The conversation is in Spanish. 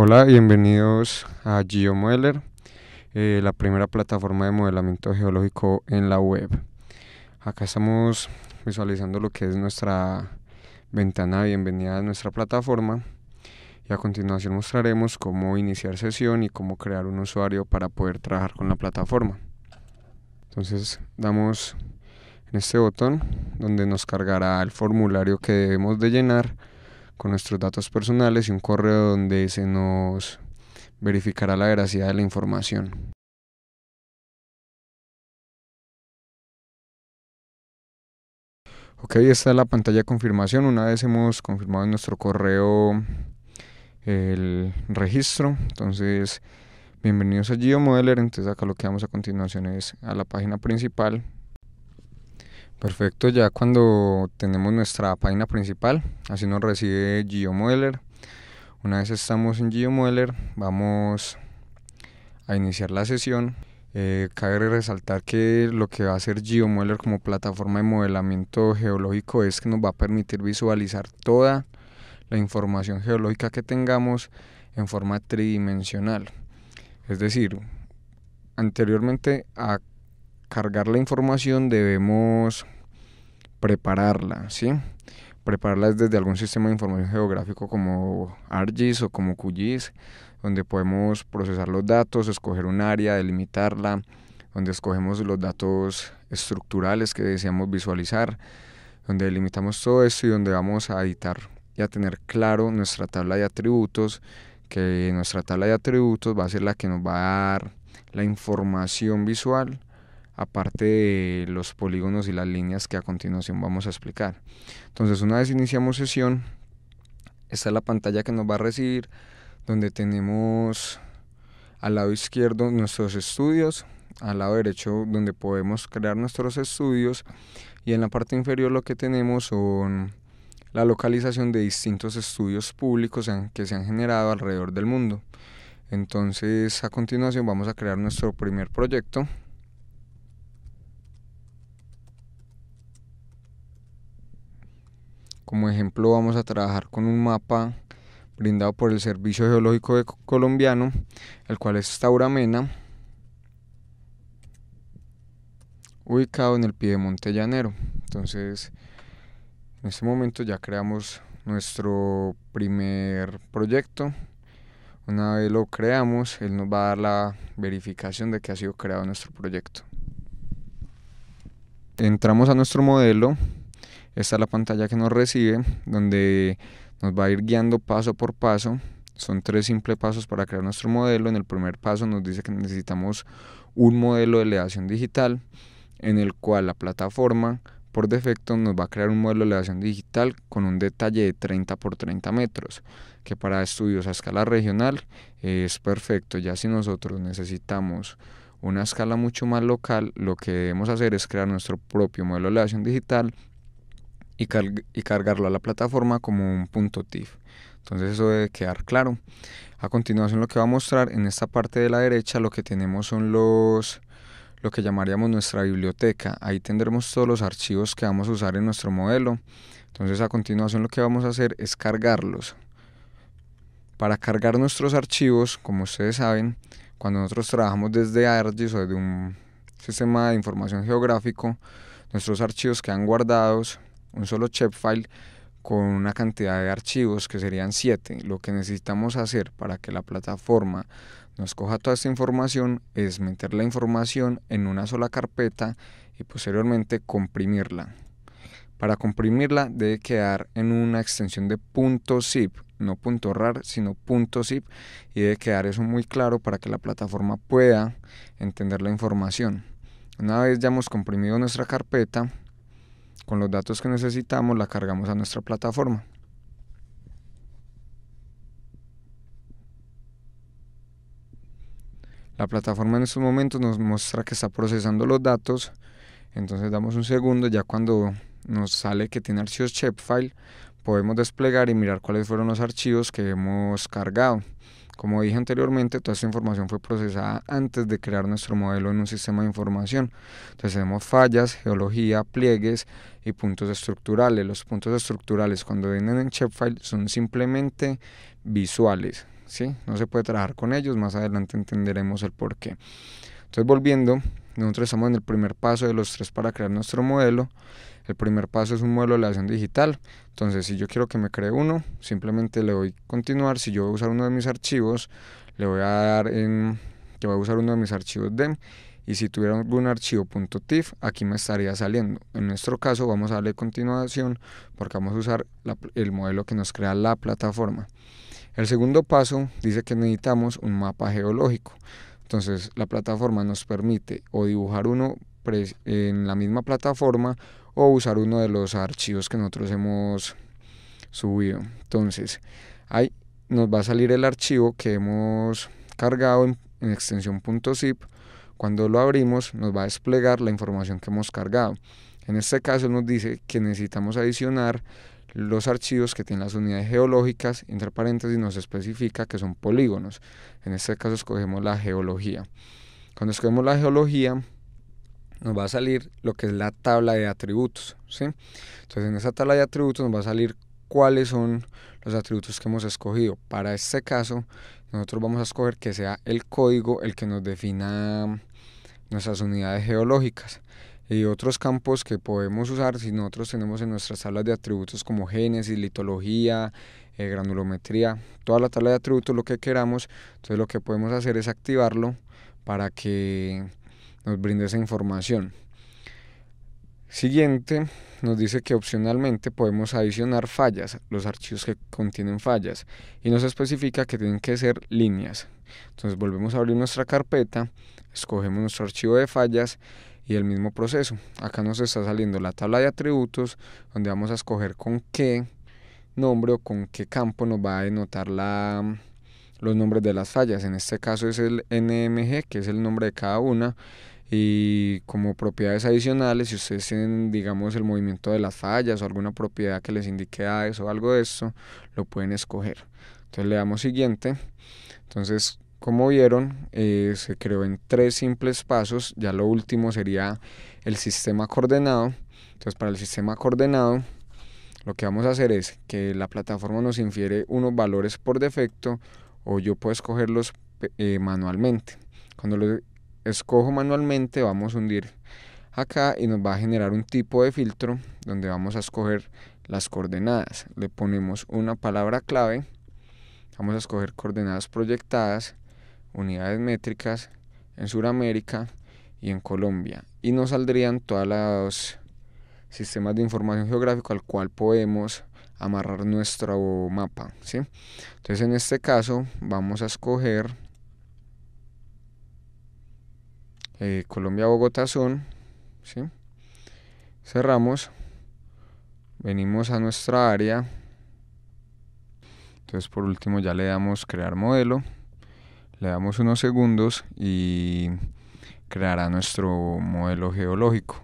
Hola, bienvenidos a GeoModeler, eh, la primera plataforma de modelamiento geológico en la web. Acá estamos visualizando lo que es nuestra ventana de bienvenida a nuestra plataforma y a continuación mostraremos cómo iniciar sesión y cómo crear un usuario para poder trabajar con la plataforma. Entonces damos en este botón donde nos cargará el formulario que debemos de llenar con nuestros datos personales y un correo donde se nos verificará la veracidad de la información. Ok, esta es la pantalla de confirmación. Una vez hemos confirmado en nuestro correo el registro, entonces bienvenidos a GeoModeler. Entonces acá lo que vamos a continuación es a la página principal Perfecto, ya cuando tenemos nuestra página principal, así nos recibe GeoModeler. Una vez estamos en GeoModeler, vamos a iniciar la sesión. Eh, cabe resaltar que lo que va a hacer GeoModeler como plataforma de modelamiento geológico es que nos va a permitir visualizar toda la información geológica que tengamos en forma tridimensional. Es decir, anteriormente a cargar la información debemos prepararla, ¿sí? Prepararla desde algún sistema de información geográfico como ArcGIS o como QGIS, donde podemos procesar los datos, escoger un área, delimitarla, donde escogemos los datos estructurales que deseamos visualizar, donde delimitamos todo esto y donde vamos a editar y a tener claro nuestra tabla de atributos, que nuestra tabla de atributos va a ser la que nos va a dar la información visual aparte de los polígonos y las líneas que a continuación vamos a explicar. Entonces una vez iniciamos sesión, esta es la pantalla que nos va a recibir, donde tenemos al lado izquierdo nuestros estudios, al lado derecho donde podemos crear nuestros estudios y en la parte inferior lo que tenemos son la localización de distintos estudios públicos que se han generado alrededor del mundo. Entonces a continuación vamos a crear nuestro primer proyecto Como ejemplo vamos a trabajar con un mapa brindado por el Servicio Geológico Colombiano, el cual es Tauramena, ubicado en el Piedemonte Llanero. Entonces, en este momento ya creamos nuestro primer proyecto. Una vez lo creamos, él nos va a dar la verificación de que ha sido creado nuestro proyecto. Entramos a nuestro modelo esta es la pantalla que nos recibe, donde nos va a ir guiando paso por paso. Son tres simples pasos para crear nuestro modelo. En el primer paso nos dice que necesitamos un modelo de elevación digital, en el cual la plataforma por defecto nos va a crear un modelo de elevación digital con un detalle de 30 por 30 metros, que para estudios a escala regional es perfecto. Ya si nosotros necesitamos una escala mucho más local, lo que debemos hacer es crear nuestro propio modelo de elevación digital y, cargarlo a la plataforma como un punto TIFF. Entonces eso debe quedar claro. A continuación lo que va a mostrar en esta parte de la derecha lo que tenemos son los lo que llamaríamos nuestra biblioteca. Ahí tendremos todos los archivos que vamos a usar en nuestro modelo. Entonces a continuación lo que vamos a hacer es cargarlos. Para cargar nuestros archivos, como ustedes saben, cuando nosotros trabajamos desde ArcGIS o desde un sistema de información geográfico, nuestros archivos quedan guardados un solo file con una cantidad de archivos que serían 7. Lo que necesitamos hacer para que la plataforma nos coja toda esta información es meter la información en una sola carpeta y posteriormente comprimirla. Para comprimirla debe quedar en una extensión de .zip, no .rar, sino .zip y debe quedar eso muy claro para que la plataforma pueda entender la información. Una vez ya hemos comprimido nuestra carpeta, con los datos que necesitamos la cargamos a nuestra plataforma. La plataforma en estos momentos nos muestra que está procesando los datos. Entonces damos un segundo, ya cuando nos sale que tiene archivos shapefile, podemos desplegar y mirar cuáles fueron los archivos que hemos cargado. Como dije anteriormente, toda esta información fue procesada antes de crear nuestro modelo en un sistema de información. Entonces tenemos fallas, geología, pliegues y puntos estructurales. Los puntos estructurales cuando vienen en Shapefile son simplemente visuales. ¿sí? No se puede trabajar con ellos, más adelante entenderemos el por qué. Entonces volviendo, nosotros estamos en el primer paso de los tres para crear nuestro modelo. El primer paso es un modelo de relación digital. Entonces, si yo quiero que me cree uno, simplemente le doy continuar. Si yo voy a usar uno de mis archivos, le voy a dar en que voy a usar uno de mis archivos DEM y si tuviera algún archivo .tif aquí me estaría saliendo. En nuestro caso vamos a darle continuación porque vamos a usar el modelo que nos crea la plataforma. El segundo paso dice que necesitamos un mapa geológico. Entonces la plataforma nos permite o dibujar uno en la misma plataforma o usar uno de los archivos que nosotros hemos subido. Entonces ahí nos va a salir el archivo que hemos cargado en, .zip. Cuando lo abrimos nos va a desplegar la información que hemos cargado. En este caso nos dice que necesitamos adicionar los archivos que tienen las unidades geológicas, entre paréntesis nos especifica que son polígonos. En este caso escogemos la geología. Cuando escogemos la geología, nos va a salir lo que es la tabla de atributos. ¿sí? Entonces en esa tabla de atributos nos va a salir cuáles son los atributos que hemos escogido. Para este caso, nosotros vamos a escoger que sea el código el que nos defina nuestras unidades geológicas y otros campos que podemos usar si nosotros tenemos en nuestras tablas de atributos como génesis, litología, eh, granulometría, toda la tabla de atributos, lo que queramos. Entonces lo que podemos hacer es activarlo para que nos brinde esa información. Siguiente, nos dice que opcionalmente podemos adicionar fallas, los archivos que contienen fallas, y nos especifica que tienen que ser líneas. Entonces volvemos a abrir nuestra carpeta, escogemos nuestro archivo de fallas y el mismo proceso. Acá nos está saliendo la tabla de atributos, donde vamos a escoger con qué nombre o con qué campo nos va a denotar la, los nombres de las fallas. En este caso es el NMG, que es el nombre de cada una y como propiedades adicionales, si ustedes tienen, digamos, el movimiento de las fallas o alguna propiedad que les indique a eso o algo de eso, lo pueden escoger. Entonces le damos siguiente. Entonces, como vieron, eh, se creó en tres simples pasos. Ya lo último sería el sistema coordenado. Entonces, para el sistema coordenado, lo que vamos a hacer es que la plataforma nos infiere unos valores por defecto o yo puedo escogerlos eh, manualmente. Cuando lo escojo manualmente vamos a hundir acá y nos va a generar un tipo de filtro donde vamos a escoger las coordenadas. Le ponemos una palabra clave, vamos a escoger coordenadas proyectadas, unidades métricas en Sudamérica y en Colombia y nos saldrían todos los sistemas de información geográfica al cual podemos amarrar nuestro mapa. ¿sí? Entonces en este caso vamos a escoger Eh, Colombia-Bogotá son, ¿sí? cerramos, venimos a nuestra área, entonces por último ya le damos crear modelo, le damos unos segundos y creará nuestro modelo geológico.